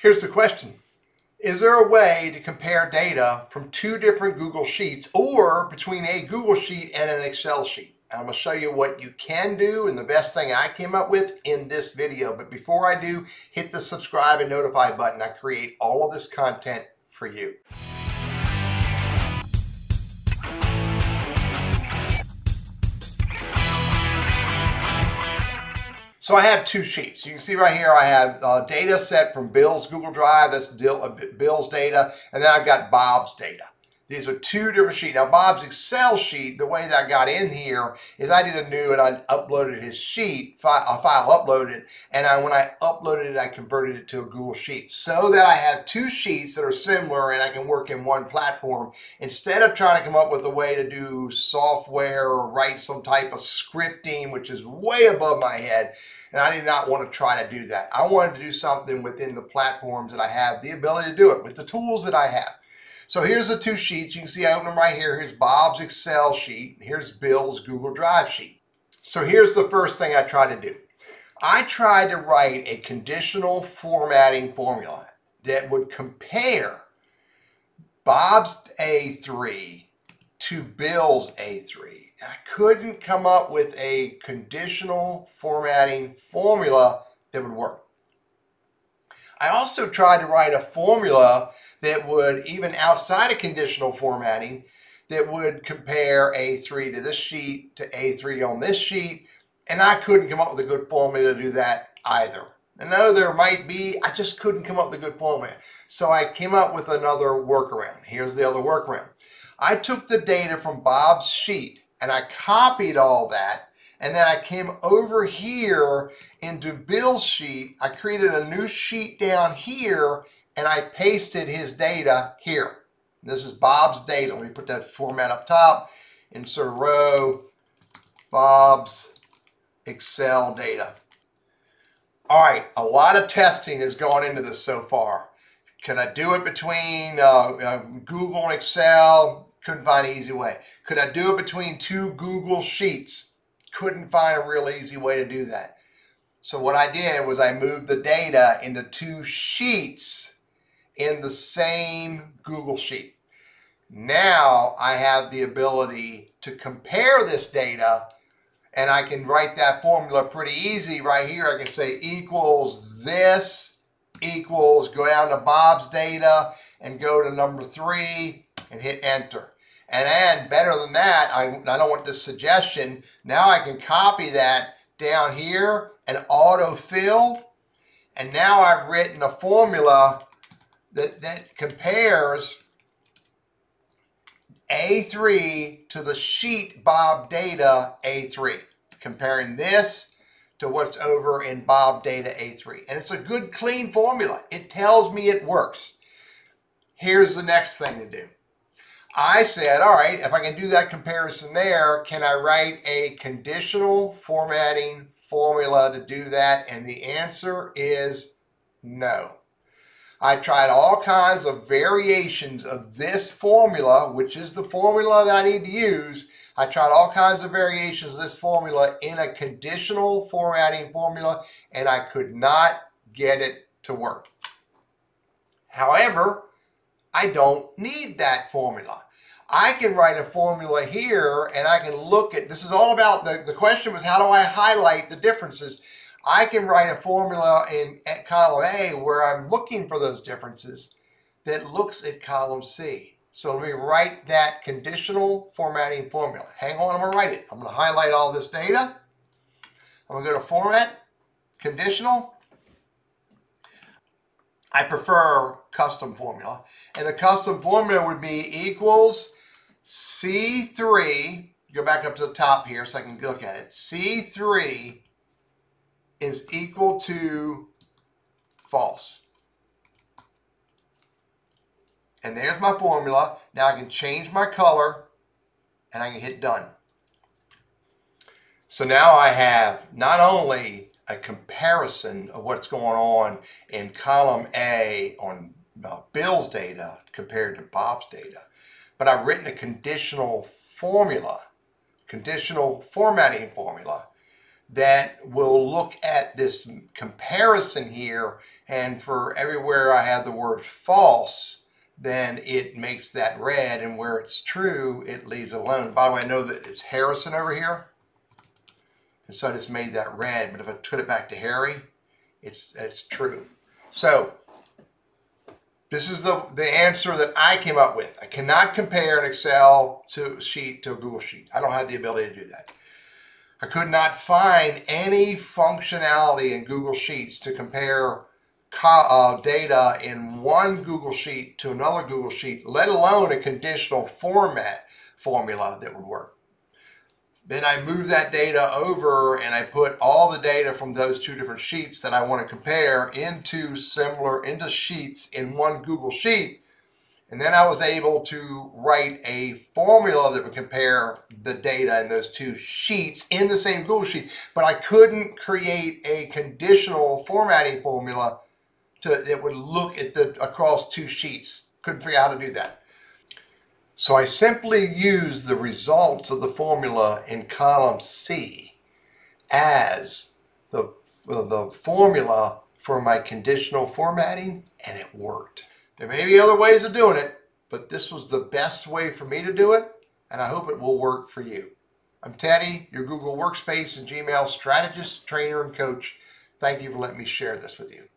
Here's the question. Is there a way to compare data from two different Google Sheets or between a Google Sheet and an Excel sheet? I'm going to show you what you can do and the best thing I came up with in this video. But before I do, hit the subscribe and notify button. I create all of this content for you. So I have two sheets. You can see right here I have uh, data set from Bill's Google Drive, that's uh, Bill's data, and then I've got Bob's data. These are two different sheets. Now Bob's Excel sheet, the way that I got in here is I did a new and I uploaded his sheet, file, a file uploaded, and I, when I uploaded it, I converted it to a Google Sheet so that I have two sheets that are similar and I can work in one platform instead of trying to come up with a way to do software or write some type of scripting, which is way above my head. And I did not want to try to do that. I wanted to do something within the platforms that I have the ability to do it with the tools that I have. So here's the two sheets. You can see I open them right here. Here's Bob's Excel sheet. Here's Bill's Google Drive sheet. So here's the first thing I tried to do. I tried to write a conditional formatting formula that would compare Bob's A3 to Bill's A3 I couldn't come up with a conditional formatting formula that would work. I also tried to write a formula that would, even outside of conditional formatting, that would compare A3 to this sheet to A3 on this sheet, and I couldn't come up with a good formula to do that either. I know there might be, I just couldn't come up with a good formula. So I came up with another workaround. Here's the other workaround. I took the data from Bob's sheet and I copied all that. And then I came over here into Bill's sheet. I created a new sheet down here and I pasted his data here. This is Bob's data. Let me put that format up top. Insert a row, Bob's Excel data. All right, a lot of testing has gone into this so far. Can I do it between uh, uh, Google and Excel? Couldn't find an easy way. Could I do it between two Google Sheets? Couldn't find a real easy way to do that. So what I did was I moved the data into two sheets in the same Google Sheet. Now I have the ability to compare this data and I can write that formula pretty easy right here. I can say equals this equals, go down to Bob's data and go to number three and hit enter. And then better than that, I, I don't want this suggestion. Now I can copy that down here and autofill. And now I've written a formula that, that compares A3 to the sheet Bob data A3. Comparing this to what's over in Bob data A3. And it's a good clean formula. It tells me it works. Here's the next thing to do. I said, all right, if I can do that comparison there, can I write a conditional formatting formula to do that? And the answer is no. I tried all kinds of variations of this formula, which is the formula that I need to use. I tried all kinds of variations of this formula in a conditional formatting formula, and I could not get it to work. However, I don't need that formula. I can write a formula here and I can look at, this is all about, the, the question was how do I highlight the differences? I can write a formula in column A where I'm looking for those differences that looks at column C. So let me write that conditional formatting formula. Hang on, I'm gonna write it. I'm gonna highlight all this data. I'm gonna go to format, conditional, I prefer custom formula. And the custom formula would be equals C3, go back up to the top here so I can look at it. C3 is equal to false. And there's my formula. Now I can change my color and I can hit done. So now I have not only a comparison of what's going on in column A on uh, Bill's data compared to Bob's data. But I've written a conditional formula, conditional formatting formula that will look at this comparison here And for everywhere I have the word false, then it makes that red. And where it's true, it leaves alone. By the way, I know that it's Harrison over here. And so I just made that red. But if I put it back to Harry, it's, it's true. So this is the, the answer that I came up with. I cannot compare an Excel to sheet to a Google Sheet. I don't have the ability to do that. I could not find any functionality in Google Sheets to compare uh, data in one Google Sheet to another Google Sheet, let alone a conditional format formula that would work. Then I move that data over and I put all the data from those two different sheets that I want to compare into similar, into sheets in one Google Sheet. And then I was able to write a formula that would compare the data in those two sheets in the same Google Sheet. But I couldn't create a conditional formatting formula to, that would look at the across two sheets. Couldn't figure out how to do that. So I simply use the results of the formula in column C as the, the formula for my conditional formatting and it worked. There may be other ways of doing it, but this was the best way for me to do it and I hope it will work for you. I'm Teddy, your Google Workspace and Gmail strategist, trainer, and coach. Thank you for letting me share this with you.